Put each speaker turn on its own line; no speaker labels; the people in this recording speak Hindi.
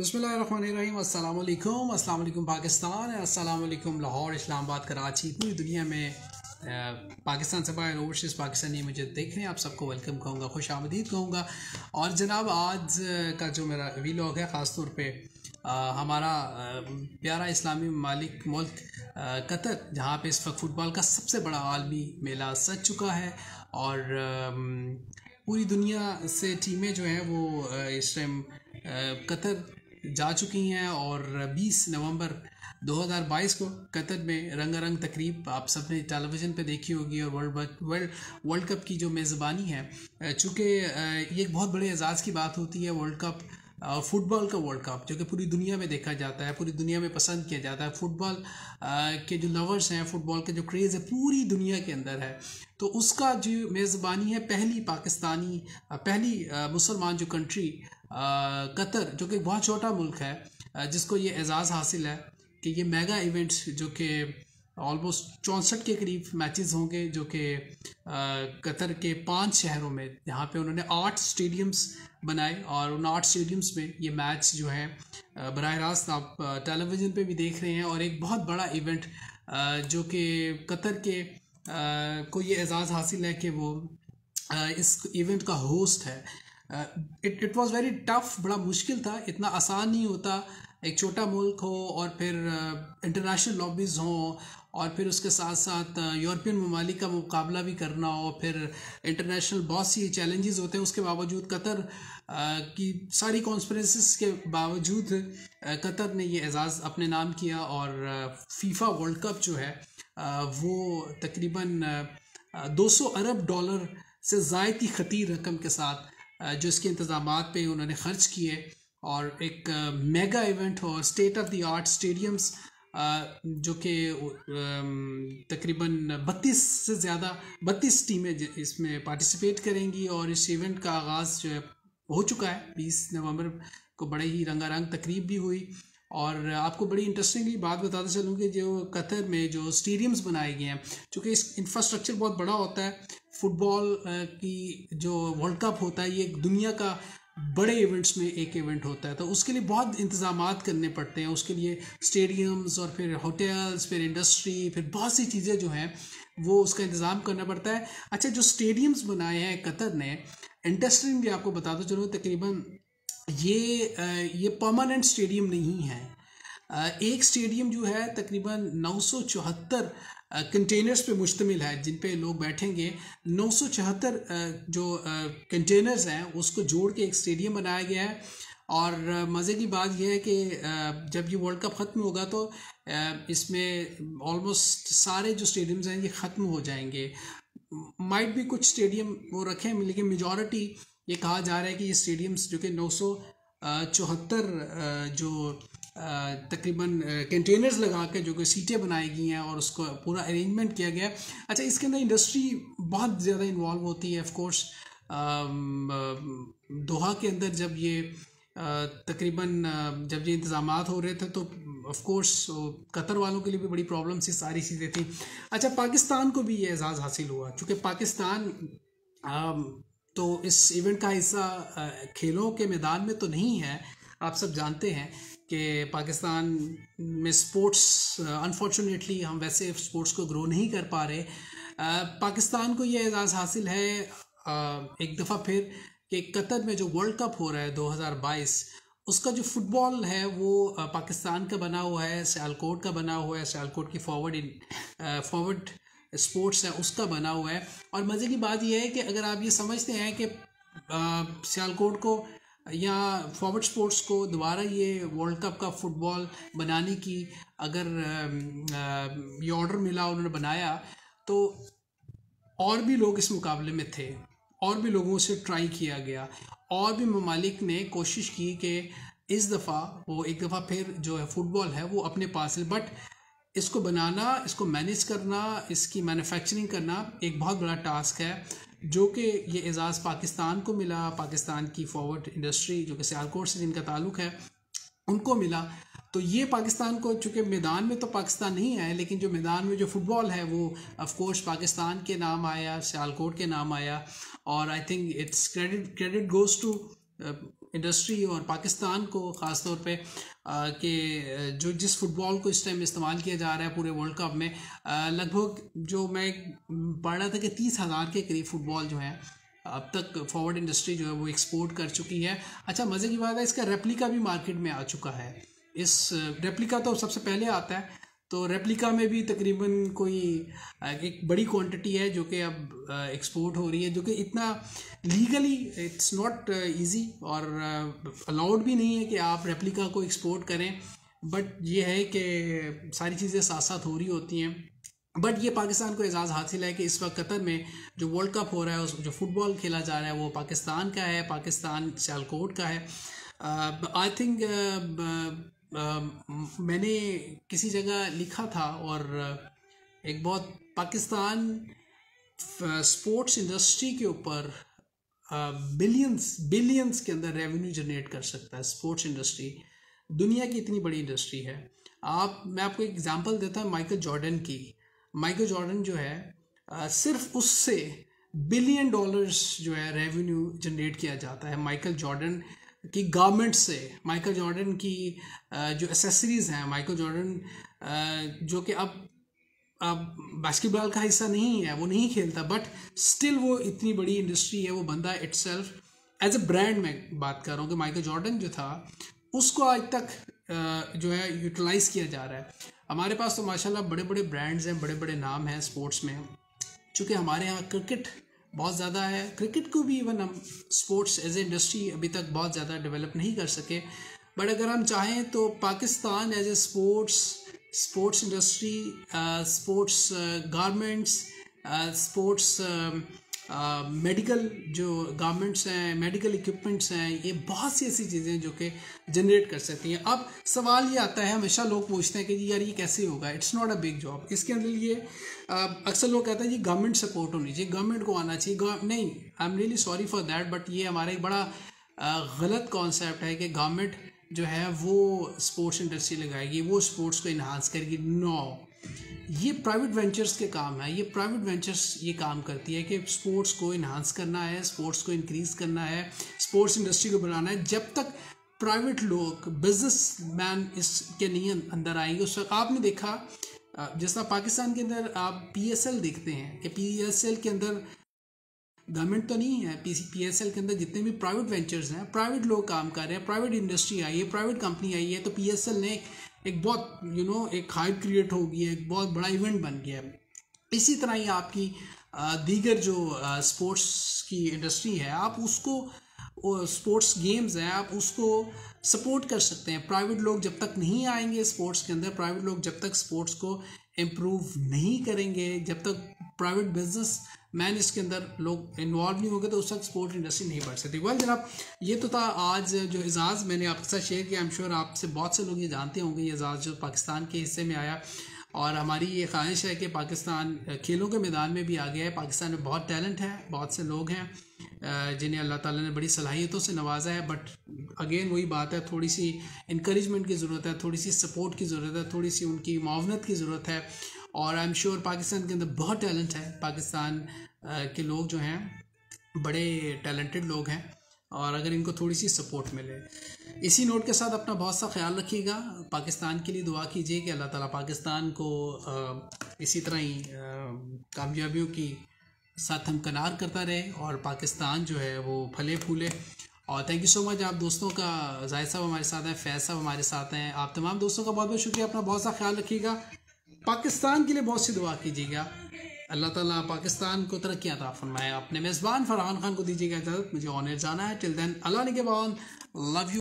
बसमीम अस्सलाम वालेकुम पाकिस्तान। वालेकुम लाहौर इस्लामाबाद कराची पूरी दुनिया में पाकिस्तान से बाहर ओवरसीज़ पाकिस्तानी मुझे देख रहे हैं। आप सबको वेलकम कहूँगा खुश आमदीद कहूँगा। और जनाब आज का जो मेरा वीलॉग है ख़ास तौर पे आ, हमारा प्यारा इस्लामी मालिक मुल्क कतर जहाँ पे इस वक्त फ़ुटबॉल का सबसे बड़ा आलमी मेला सज चुका है। और पूरी दुनिया से टीमें जो हैं वो इस टाइम कतर जा चुकी हैं और 20 नवंबर 2022 को कतर में रंगारंग तकरीब आप सबने टेलीविज़न पे देखी होगी और वर्ल्ड वर्ल्ड वर्ल्ड कप की जो मेज़बानी है चूँकि ये एक बहुत बड़े एजाज़ की बात होती है वर्ल्ड कप फुटबॉल का वर्ल्ड कप, जो कि पूरी दुनिया में देखा जाता है, पूरी दुनिया में पसंद किया जाता है। फुटबॉल के जो लवर्स हैं, फुटबॉल के जो क्रेज़ है, पूरी दुनिया के अंदर है। तो उसका जो मेज़बानी है, पहली पाकिस्तानी पहली मुसलमान जो कंट्री कतर, जो कि बहुत छोटा मुल्क है जिसको ये एजाज़ हासिल है कि ये मेगा इवेंट्स जो कि ऑलमोस्ट चौंसठ के करीब मैचेस होंगे, जो कि कतर के पाँच शहरों में, यहाँ पे उन्होंने आठ स्टेडियम्स बनाए और उन आठ स्टेडियम्स में ये मैच जो है बर रास्त आप टेलीविज़न पे भी देख रहे हैं और एक बहुत बड़ा इवेंट जो कि कतर के को ये एजाज़ हासिल है कि वो इस इवेंट का होस्ट है। It it was very tough बड़ा मुश्किल था, इतना आसान नहीं होता, एक छोटा मुल्क हो और फिर इंटरनेशनल लॉबीज़ हों और फिर उसके साथ साथ यूरोपियन ममालिक का मुकाबला भी करना हो, फिर इंटरनेशनल बहुत सी चैलेंजेस होते हैं, उसके बावजूद कतर की सारी कॉन्फ्रेंसेस के बावजूद कतर ने ये एजाज़ अपने नाम किया और फीफा वर्ल्ड कप जो है वो तकरीबन 200 अरब डॉलर से ज़ायद की खतीर रकम के साथ जो इसके इंतज़ाम पे उन्होंने ख़र्च किए और एक मेगा इवेंट और state of the art stadiums जो कि तकरीबन बत्तीस से ज़्यादा, बत्तीस टीमें इसमें पार्टिसिपेट करेंगी और इस इवेंट का आगाज़ जो है, हो चुका है। बीस नवंबर को बड़े ही रंगारंग तकरीब भी हुई। और आपको बड़ी इंटरेस्टिंगली बात बताते चलूँ कि जो कतर में जो स्टेडियम्स बनाए गए हैं, चूँकि इस इंफ्रास्ट्रक्चर बहुत बड़ा होता है फुटबॉल की जो वर्ल्ड कप होता है, ये दुनिया का बड़े इवेंट्स में एक इवेंट होता है तो उसके लिए बहुत इंतज़ाम करने पड़ते हैं, उसके लिए स्टेडियम्स और फिर होटल्स फिर इंडस्ट्री फिर बहुत सी चीज़ें जो हैं, वो उसका इंतज़ाम करना पड़ता है। अच्छा जो स्टेडियम्स बनाए हैं कतर ने इंटरेस्टिंग भी आपको बता दो, चलो, तकरीबन ये ये परमानेंट स्टेडियम नहीं है। एक स्टेडियम जो है तकरीबन नौ सौ चौहत्तर कंटेनर्स पे मुश्तमिल है, जिन पे लोग बैठेंगे। नौ सौ चौहत्तर जो कंटेनर्स हैं, उसको जोड़ के एक स्टेडियम बनाया गया है। और मज़े की बात यह है कि जब ये वर्ल्ड कप ख़त्म होगा तो इसमें ऑलमोस्ट सारे जो स्टेडियम्स हैं, ये ख़त्म हो जाएँगे। माइट भी कुछ स्टेडियम वो रखें, लेकिन मेजॉरिटी ये कहा जा रहा है कि ये स्टेडियम्स जो कि नौ चौहत्तर जो तकरीबन कंटेनर्स लगा के जो कि सीटें बनाई गई हैं और उसको पूरा अरेंजमेंट किया गया अच्छा इसके अंदर इंडस्ट्री बहुत ज़्यादा इन्वॉल्व होती है ऑफकोर्स दोहा के अंदर जब ये तकरीबन जब ये इंतज़ाम हो रहे थे तो ऑफ़ कोर्स कतर वालों के लिए भी बड़ी प्रॉब्लम सी सारी चीज़ें थी। अच्छा पाकिस्तान को भी ये एजाज़ हासिल हुआ चूँकि पाकिस्तान तो इस इवेंट का हिस्सा खेलों के मैदान में तो नहीं है। आप सब जानते हैं कि पाकिस्तान में स्पोर्ट्स अनफॉर्चुनेटली हम वैसे स्पोर्ट्स को ग्रो नहीं कर पा रहे। पाकिस्तान को ये एजाज़ हासिल है एक दफ़ा फिर कि कतर में जो वर्ल्ड कप हो रहा है 2022 उसका जो फुटबॉल है वो पाकिस्तान का बना हुआ है, सियालकोट का बना हुआ है। सियालकोट की फॉरवर्ड फॉरवर्ड स्पोर्ट्स है, उसका बना हुआ है। और मज़े की बात यह है कि अगर आप ये समझते हैं कि सियालकोट को या फॉरवर्ड स्पोर्ट्स को दोबारा ये वर्ल्ड कप का फुटबॉल बनाने की अगर ये ऑर्डर मिला, उन्होंने बनाया तो और भी लोग इस मुकाबले में थे, और भी लोगों से ट्राई किया गया, और भी ममालिक ने कोशिश की कि इस दफ़ा वो एक दफ़ा फिर जो है फुटबॉल है, वो अपने पास बट इसको बनाना, इसको मैनेज करना, इसकी मैन्युफैक्चरिंग करना एक बहुत बड़ा टास्क है, जो कि ये एजाज़ पाकिस्तान को मिला, पाकिस्तान की फॉरवर्ड इंडस्ट्री जो कि सियालकोट से जिनका ताल्लुक़ है, उनको मिला। तो ये पाकिस्तान को, चूँकि मैदान में तो पाकिस्तान नहीं आया, लेकिन जो मैदान में जो फुटबॉल है, वो ऑफ़ कोर्स पाकिस्तान के नाम आया सियालकोट के नाम आया। और I think it's credit credit goes to industry और पाकिस्तान को ख़ास तौर पे कि, जो जिस फुटबॉल को इस टाइम इस्तेमाल किया जा रहा है पूरे वर्ल्ड कप में लगभग जो मैं पढ़ रहा था कि तीस हज़ार के करीब फुटबॉल जो है, अब तक फॉरवर्ड इंडस्ट्री जो है वो एक्सपोर्ट कर चुकी है। अच्छा मज़े की बात है, इसका रेप्लिका भी मार्केट में आ चुका है। इस रेप्लिका तो सबसे पहले आता है तो रेप्लिका में भी तकरीबन कोई एक बड़ी क्वांटिटी है जो कि अब एक्सपोर्ट हो रही है, जो कि इतना लीगली इट्स नॉट इजी और अलाउड भी नहीं है कि आप रेप्लिका को एक्सपोर्ट करें। बट ये है कि सारी चीज़ें साथ साथ हो रही होती हैं। बट ये पाकिस्तान को एजाज़ हासिल है कि इस वक्त कतर में जो वर्ल्ड कप हो रहा है, उस, जो फुटबॉल खेला जा रहा है, वो पाकिस्तान का है, पाकिस्तान सियालकोट का है। आई थिंक मैंने किसी जगह लिखा था और एक बहुत पाकिस्तान स्पोर्ट्स इंडस्ट्री के ऊपर बिलियंस बिलियंस के अंदर रेवेन्यू जनरेट कर सकता है स्पोर्ट्स इंडस्ट्री दुनिया की इतनी बड़ी इंडस्ट्री है। आप मैं आपको एग्जांपल देता हूँ माइकल जॉर्डन की। माइकल जॉर्डन जो है आ, सिर्फ़ उससे बिलियन डॉलर्स जो है रेवेन्यू जनरेट किया जाता है। माइकल जॉर्डन की गवर्नमेंट से माइकल जॉर्डन की जो एसेसरीज़ हैं माइकल जॉर्डन जो कि अब अब बास्केटबॉल का हिस्सा नहीं है, वो नहीं खेलता बट स्टिल वो इतनी बड़ी इंडस्ट्री है, वो बंदा itself as a brand में बात कर रहा हूँ कि माइकल जॉर्डन जो था, उसको आज तक जो है यूटिलाइज़ किया जा रहा है। हमारे पास तो माशाल्लाह बड़े बड़े ब्रांड्स हैं बड़े बड़े नाम हैं स्पोर्ट्स में, चूँकि हमारे यहाँ क्रिकेट बहुत ज़्यादा है। क्रिकेट को भी इवन हम स्पोर्ट्स एज ए इंडस्ट्री अभी तक बहुत ज़्यादा डेवलप नहीं कर सके। बट अगर हम चाहें तो Pakistan as a sports sports industry sports garments sports medical जो गारमेंट्स हैं मेडिकल इक्विपमेंट्स हैं, ये बहुत सी ऐसी चीज़ें हैं जो कि जनरेट कर सकती हैं। अब सवाल ये आता है, हमेशा लोग पूछते हैं कि जी यार ये कैसे होगा? It's not a big job इसके अंदर ये अक्सर लोग कहते हैं जी गवर्नमेंट सपोर्ट होनी चाहिए गवर्नमेंट को आना चाहिए। नहीं I am really sorry for that but ये हमारा एक बड़ा गलत कॉन्सेप्ट है कि गवर्नमेंट जो है वो स्पोर्ट्स इंडस्ट्री लगाएगी, वो स्पोर्ट्स को इन्हांस करेगी। नो ये प्राइवेट वेंचर्स के काम है, ये प्राइवेट वेंचर्स ये काम करती है कि स्पोर्ट्स को इन्हांस करना है स्पोर्ट्स को इंक्रीज करना है स्पोर्ट्स इंडस्ट्री को बढ़ाना है। जब तक प्राइवेट लोग बिज़नेस मैन इसके नहीं अंदर आएँगे, उस वक्त आपने देखा जैसा पाकिस्तान के अंदर आप पीएसएल देखते हैं कि पीएसएल के अंदर गवर्नमेंट तो नहीं है पी पी एस एल के अंदर जितने भी प्राइवेट वेंचर्स हैं प्राइवेट लोग काम कर रहे हैं प्राइवेट इंडस्ट्री आई है प्राइवेट कंपनी आई है तो पी एस एल ने एक बहुत यू नो एक हाइप क्रिएट हो गई है, एक बहुत बड़ा इवेंट बन गया है। इसी तरह ही आपकी दीगर जो स्पोर्ट्स की इंडस्ट्री है, आप उसको स्पोर्ट्स गेम्स हैं, आप उसको सपोर्ट कर सकते हैं। प्राइवेट लोग जब तक नहीं आएँगे स्पोर्ट्स के अंदर प्राइवेट लोग जब तक स्पोर्ट्स को इम्प्रूव नहीं करेंगे, जब तक प्राइवेट बिज़नेस मैन इसके अंदर लोग इन्वॉल्व नहीं होंगे तो उस वक्त स्पोर्ट इंडस्ट्री नहीं बढ़ सकती। वेल जनाब, ये तो था आज जो एजाज़ मैंने आपके साथ शेयर किया। आई एम श्योर आपसे बहुत से लोग ये जानते होंगे, ये एजाज़ जो पाकिस्तान के हिस्से में आया। और हमारी ये ख्वाहिश है कि पाकिस्तान खेलों के मैदान में भी आ गया है पाकिस्तान में बहुत टैलेंट है, बहुत से लोग हैं जिन्हें अल्लाह ताला ने बड़ी सलाहियतों से नवाजा है। बट अगेन वही बात है, थोड़ी सी इंकरेजमेंट की ज़रूरत है, थोड़ी सी सपोर्ट की ज़रूरत है, थोड़ी सी उनकी मावनत की ज़रूरत है। और आई एम श्योर पाकिस्तान के अंदर बहुत टैलेंट है। पाकिस्तान के लोग जो हैं, बड़े टैलेंटेड लोग हैं और अगर इनको थोड़ी सी सपोर्ट मिले। इसी नोट के साथ अपना बहुत सा ख्याल रखिएगा। पाकिस्तान के लिए दुआ कीजिए कि अल्लाह ताला पाकिस्तान को इसी तरह ही कामयाबियों की साथ हम कनार करता रहे और पाकिस्तान जो है वो फले फूले। और थैंक यू सो मच आप दोस्तों का ज़ाहिर साहब हमारे साथ हैं, फैज़ साहब हमारे साथ हैं। आप तमाम दोस्तों का बहुत बहुत शुक्रिया। अपना बहुत सा ख्याल रखिएगा। पाकिस्तान के लिए बहुत सी दुआ कीजिएगा। अल्लाह ताला पाकिस्तान को तरक्की अता फरमाए। अपने मेज़बान फरहान खान को दीजिएगा इजाज़त। मुझे ऑनर जाना है। टिल देन अल्लाह के बाद लव यू